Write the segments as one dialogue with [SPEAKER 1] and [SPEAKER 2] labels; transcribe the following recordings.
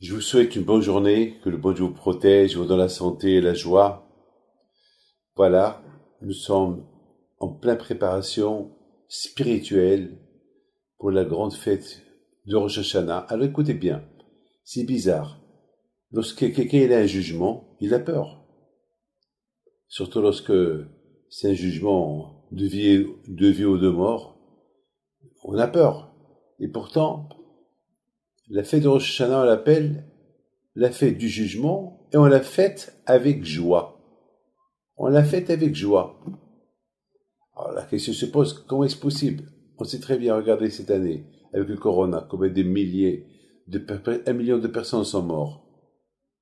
[SPEAKER 1] Je vous souhaite une bonne journée, que le bon Dieu vous protège, vous donne la santé et la joie. Voilà, nous sommes en pleine préparation spirituelle pour la grande fête de Rosh Hashanah. Alors écoutez bien, c'est bizarre. Lorsque quelqu'un a un jugement, il a peur. Surtout lorsque c'est un jugement de vie, ou de mort, on a peur. Et pourtant, la fête de Rosh Hashanah, on l'appelle la fête du jugement et on l'a faite avec joie. On l'a faite avec joie. Alors la question se pose, comment est-ce possible? On sait très bien, regardez cette année, avec le corona, combien de milliers, de, un million de personnes sont mortes.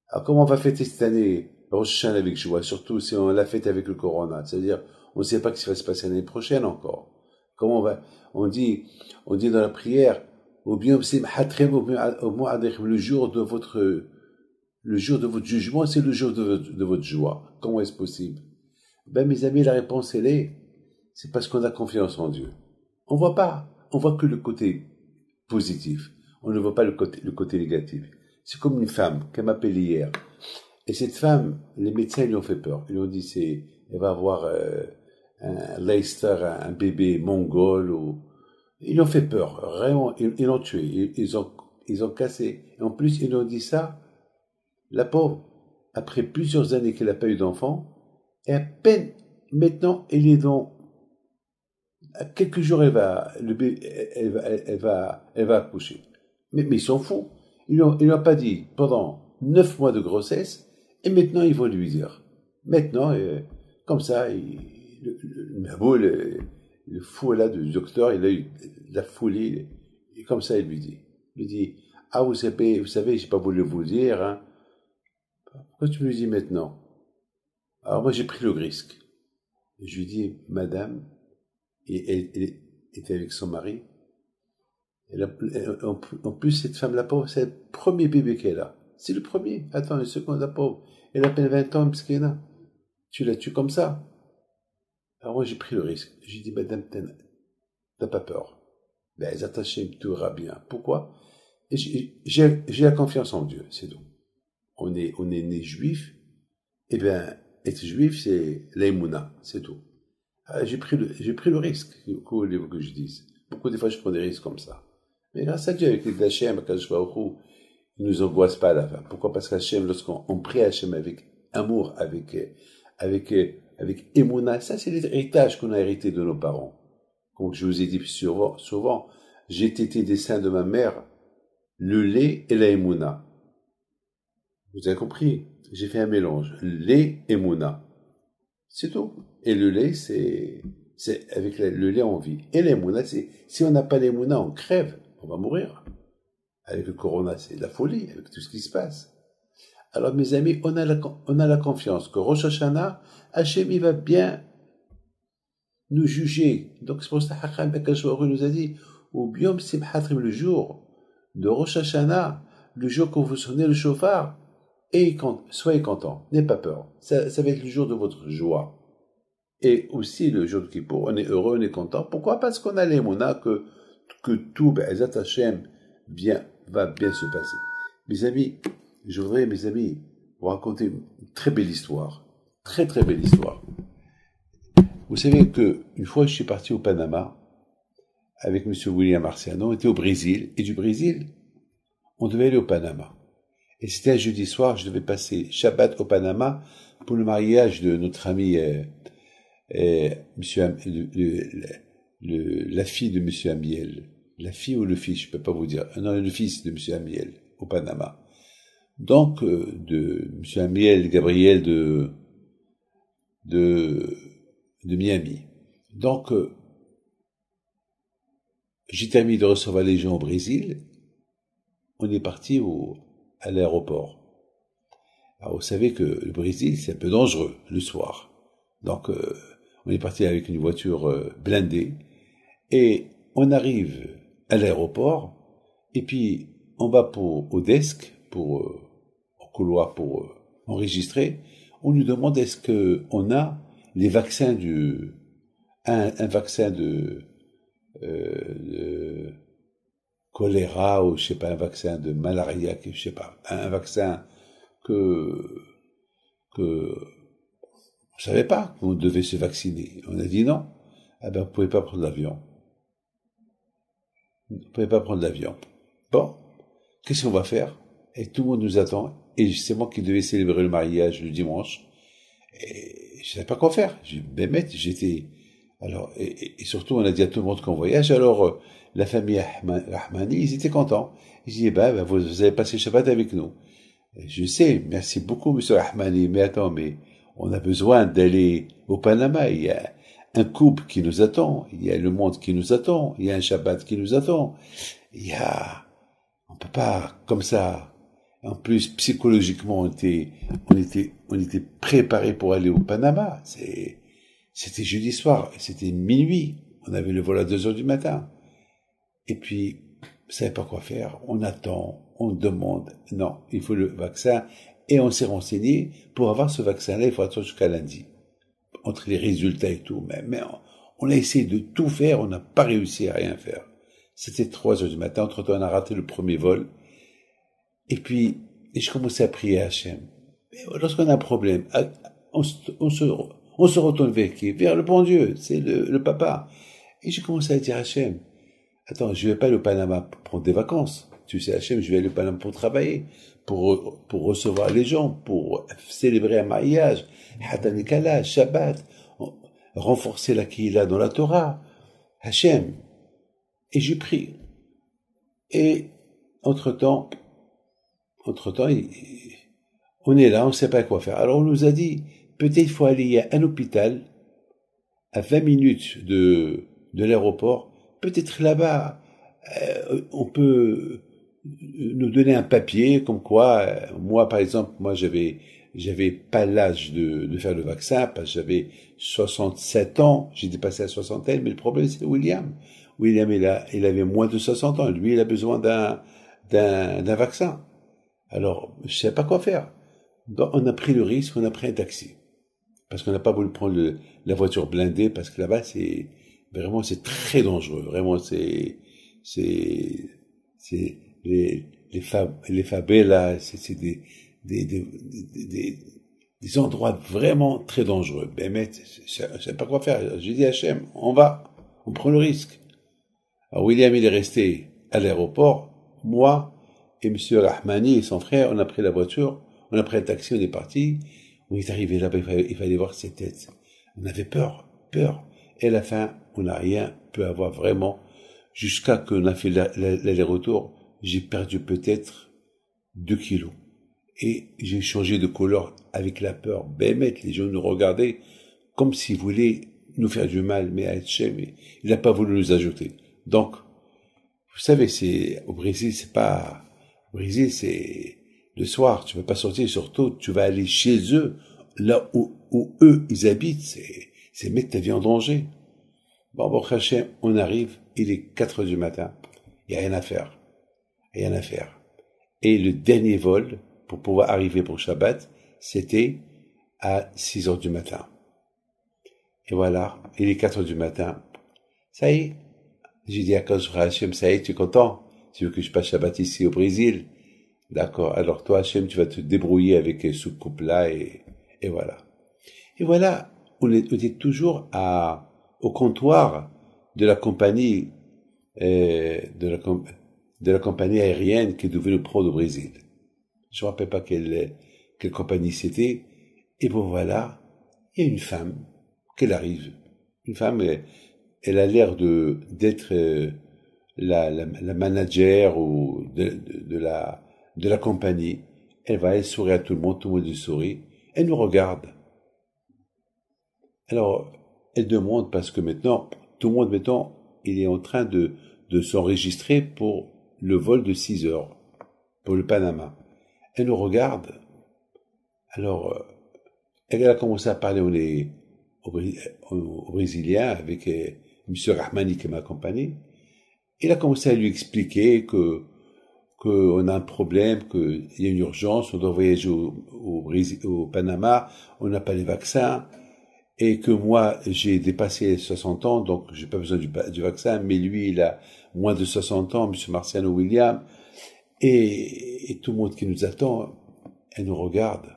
[SPEAKER 1] Alors comment on va fêter cette année Rosh avec joie, surtout si on l'a fête avec le corona? C'est-à-dire, on ne sait pas ce qui va se passer l'année prochaine encore. Comment on va On dit, on dit dans la prière, ou bien le jour de votre le jour de votre jugement, c'est le jour de votre, de votre joie. Comment est-ce possible? Ben mes amis, la réponse elle est, c'est parce qu'on a confiance en Dieu. On voit pas, on voit que le côté positif. On ne voit pas le côté, le côté négatif. C'est comme une femme qui m'a hier. Et cette femme, les médecins lui ont fait peur. Ils lui ont dit, c'est, elle va avoir euh, un Leicester, un bébé mongol ils ont fait peur, vraiment, ils l'ont tué, ils, ont, ils ont cassé. Et en plus, ils ont dit ça, la pauvre, après plusieurs années qu'elle n'a pas eu d'enfant, et à peine maintenant, elle est dans quelques jours, elle va, le elle va, elle va, elle va accoucher. Mais, mais ils sont fous. Ils ne l'ont pas dit pendant neuf mois de grossesse, et maintenant ils vont lui dire. Maintenant, euh, comme ça, il, le, le, le, le fou là du docteur, il a eu la folie. Et comme ça, il lui dit, il lui dit, ah, vous savez, vous savez, j'ai pas voulu vous dire, hein. Pourquoi tu me dis maintenant? Alors moi, j'ai pris le risque. je lui dis, madame, et elle, était avec son mari. en, plus, cette femme, la pauvre, c'est le premier bébé qu'elle a. C'est le premier. Attends une seconde, la pauvre. Elle a peine 20 ans, a. Tu la tues comme ça. Alors moi, j'ai pris le risque. J'ai dit, Madame, t'as pas peur. Ben, les attachés, tout ira bien. Pourquoi? J'ai la confiance en Dieu, c'est tout. On est, on est né juif. Eh bien, être juif, c'est l'aïmouna, c'est tout. Ah, j'ai pris le, j'ai pris le risque, que que je dise. Beaucoup de fois, je prends des risques comme ça. Mais grâce à Dieu, avec les Hachem, il nous angoisse pas à la fin. Pourquoi? Parce qu'Hachem, lorsqu'on prie Hachem avec amour, avec, avec avec Emouna. Ça, c'est l'héritage qu'on a hérité de nos parents. Comme je vous ai dit souvent, souvent j'ai été des seins de ma mère, le lait et la Emouna. Vous avez compris? J'ai fait un mélange. Lait et Mouna. C'est tout. Et le lait, c'est, c'est avec le lait on vit. Et l'Emouna, c'est, si on n'a pas l'Emouna, on crève. On va mourir. Avec le corona, c'est la folie, avec tout ce qui se passe. Alors, mes amis, on a la, on a la confiance que Rosh Hashanah, Hachem, va bien nous juger. Donc, c'est pour ça que nous a dit, ou Biom Simchatrim, le jour de Rosh Hashanah, le jour que vous sonnez le chauffard, et soyez contents, n'ayez pas peur. Ça, va être le jour de votre joie. Et aussi le jour de Kippour, on est heureux, on est content. Pourquoi? Parce qu'on a les que, que tout, ben, Hachem, bien, va bien se passer. Mes amis, je voudrais, mes amis, vous raconter une très belle histoire. Très, très belle histoire. Vous savez que une fois, je suis parti au Panama avec M. William Marciano, on était au Brésil, et du Brésil, on devait aller au Panama. Et c'était un jeudi soir, je devais passer Shabbat au Panama pour le mariage de notre ami, euh, euh, monsieur, la fille de M. Amiel. La fille ou le fils, je peux pas vous dire. Non, le fils de M. Amiel, au Panama donc euh, de M. Amiel Gabriel de, de, de Miami. Donc, j'ai terminé de recevoir les gens au Brésil. On est parti au, à l'aéroport. Vous savez que le Brésil, c'est un peu dangereux le soir. Donc, euh, on est parti avec une voiture blindée. Et on arrive à l'aéroport, et puis on va pour, au desk, pour, euh, au couloir pour euh, enregistrer. On nous demande est-ce que on a les vaccins du, un, vaccin euh, de, choléra ou je sais pas, un vaccin de malaria, je sais pas, un vaccin que, que on savait pas qu'on devait se vacciner. On a dit non. Ah ben, vous pouvez pas prendre l'avion. Vous pouvez pas prendre l'avion. Bon. Qu'est-ce qu'on va faire? Et tout le monde nous attend. Et c'est moi qui devais célébrer le mariage le dimanche. Et je savais pas quoi faire. J'ai, ben, j'étais, alors, et, surtout, on a dit à tout le monde qu'on voyage. Alors, la famille Rahmani, ils étaient contents. Ils disaient, bah, ben, vous, vous, avez passé Shabbat avec nous. je sais, merci beaucoup, monsieur Rahmani, mais attends, mais on a besoin d'aller au Panama. Il y a un couple qui nous attend. Il y a le monde qui nous attend. Il y a un Shabbat qui nous attend. Il y a, on peut pas, comme ça. En plus, psychologiquement, on était, on était, on était préparé pour aller au Panama. C'est, c'était jeudi soir. C'était minuit. On avait le vol à deux heures du matin. Et puis, vous savez pas quoi faire. On attend, on demande. Non, il faut le vaccin. Et on s'est renseigné, pour avoir ce vaccin-là, il faut attendre jusqu'à lundi. Entre les résultats et tout. Mais, mais on, a essayé de tout faire, on n'a pas réussi à rien faire. C'était trois heures du matin, entre-temps on a raté le premier vol. Et puis, et je commençais à prier à Hachem. Lorsqu'on a un problème, on, on, se, on se retourne vers qui? Vers le bon Dieu, c'est le, le papa. Et j'ai commencé à dire à Hachem, attends, je vais pas aller au Panama pour prendre des vacances. Tu sais, Hachem, je vais aller au Panama pour travailler pour, pour recevoir les gens, pour célébrer un mariage, Hatanikala, Shabbat, renforcer la Kihila dans la Torah, Hachem. Et j'ai pris. Et entre-temps, entre-temps, on est là, on ne sait pas quoi faire. Alors on nous a dit, peut-être il faut aller à un hôpital à 20 minutes de, de l'aéroport. Peut-être là-bas, euh, on peut nous donner un papier comme quoi, euh, moi par exemple, moi j'avais j'avais pas l'âge de, faire le vaccin parce que j'avais 67 ans, j'ai dépassé la soixantaine, mais le problème c'est William. William il, a, il avait moins de 60 ans, lui il a besoin d'un d'un vaccin. Alors je sais pas quoi faire. On a pris le risque, on a pris un taxi parce qu'on n'a pas voulu prendre la voiture blindée parce que là-bas c'est vraiment c'est très dangereux, vraiment c'est c'est c'est les, les, fab, les favelas, c'est des, des, des, des, des, endroits vraiment très dangereux. Ben, mais je sais pas quoi faire. J'ai dit à Hachem, on va, on prend le risque. Alors William, il est resté à l'aéroport. Moi et Monsieur Rahmani et son frère, on a pris la voiture, on a pris un taxi, on est parti. On est arrivé là-bas, il fallait, voir ses têtes. On avait peur, peur. Et la fin, on n'a rien pu avoir vraiment, jusqu'à qu'on a fait l'aller-retour j'ai perdu peut-être deux kilos. Et j'ai changé de couleur avec la peur. Bémet, les gens nous regardaient comme s'ils voulaient nous faire du mal, mais à Hachem, il n'a pas voulu nous ajouter. Donc, vous savez, c'est, au Brésil, c'est pas, au Brésil, c'est le soir, tu peux pas sortir, surtout, tu vas aller chez eux, là où, où eux, ils habitent, c'est, c'est mettre ta vie en danger. Bon, bon, Hachem, on arrive, il est 4 heures du matin, il n'y a rien à faire rien à faire. Et le dernier vol, pour pouvoir arriver pour Shabbat, c'était à 6 heures du matin. Et voilà, il est 4 heures du matin. Ça y est. J'ai dit à Kosh Hachem, ça y est, tu es content? Tu veux que je passe Shabbat ici au Brésil? D'accord. Alors toi, Hachem, tu vas te débrouiller avec ce couple-là et, et voilà. Et voilà, on était toujours à, au comptoir de la compagnie, euh, de la, compagnie aérienne qui devait nous prendre au Brésil. Je ne me rappelle pas quelle, quelle compagnie c'était. Et bon voilà, il y a une femme qu'elle arrive. Une femme, elle, a l'air de d'être euh, la, la, manager ou de, la de la compagnie. Elle va, elle sourit à tout le monde, tout le monde sourit. Elle nous regarde. Alors, elle demande parce que maintenant, tout le monde maintenant, il est en train de s'enregistrer pour le vol de 6 heures pour le Panama. Elle nous regarde. Alors, euh, elle a commencé à parler au, au, Brésilien avec euh, M. Rahmani qui m'accompagnait. Il a commencé à lui expliquer que qu'on a un problème, qu'il y a une urgence, on doit voyager au, au, au Panama, on n'a pas les vaccins, et que moi, j'ai dépassé 60 ans, donc j'ai pas besoin du, vaccin, mais lui, il a moins de 60 ans, M. Marciano William, et, tout le monde qui nous attend, elle nous regarde.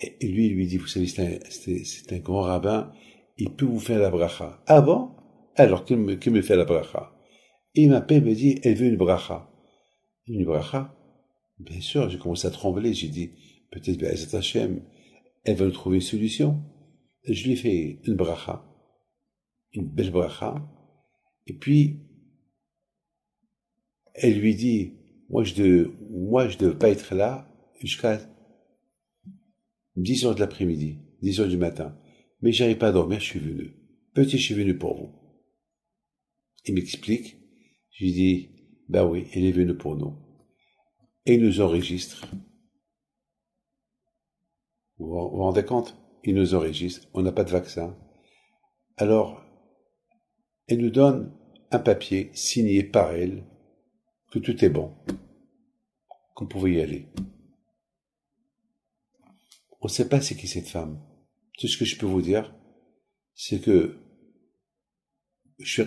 [SPEAKER 1] Et, lui, il lui dit, vous savez, c'est un, un, grand rabbin, il peut vous faire la bracha. Avant, ah alors qu'il me, qu me fait la bracha? Et il m'appelle, me dit, elle veut une bracha. Une bracha? Bien sûr, j'ai commencé à trembler, j'ai dit, peut-être, ben, Hashem, elle nous trouver une solution. Je lui ai fait une bracha, une belle bracha, et puis, elle lui dit, moi je ne moi, je devais pas être là jusqu'à 10 heures de l'après-midi, 10 heures du matin. Mais j'arrive pas à dormir, je suis venu. Petit, je suis venu pour vous. Il m'explique. Je lui dis, ben oui, elle est venue pour nous. Et il nous enregistre. Vous vous rendez compte? Il nous enregistre. On n'a pas de vaccin. Alors, elle nous donne un papier signé par elle que tout est bon, qu'on pouvait y aller. On ne sait pas c'est qui cette femme. Tout ce que je peux vous dire, c'est que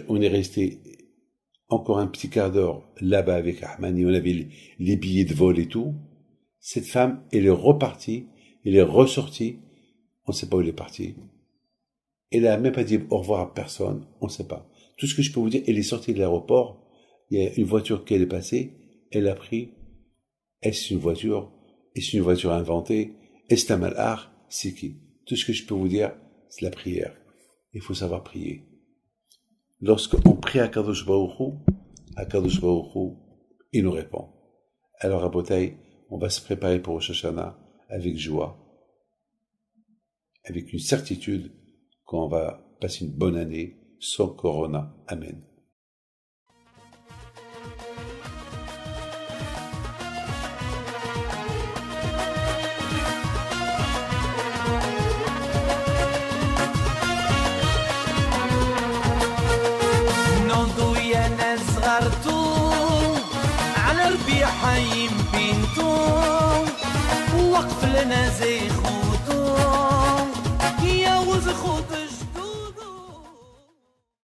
[SPEAKER 1] on est resté encore un petit quart d'heure là-bas avec Ahmani, on avait les billets de vol et tout. Cette femme, elle est repartie, elle est ressortie, on ne sait pas où elle est partie. Elle a même pas dit au revoir à personne, on ne sait pas. Tout ce que je peux vous dire, elle est sortie de l'aéroport, il y a une voiture qui est passée, elle a pris, est-ce une voiture, est-ce une voiture inventée, est-ce un malheur, c'est qui? Tout ce que je peux vous dire, c'est la prière. Il faut savoir prier. Lorsqu'on prie à Kadosh à Kadosh il nous répond. Alors à Botaï, on va se préparer pour Rosh avec joie, avec une certitude qu'on va passer une bonne année sans Corona. Amen.
[SPEAKER 2] وقف لنا زي خوف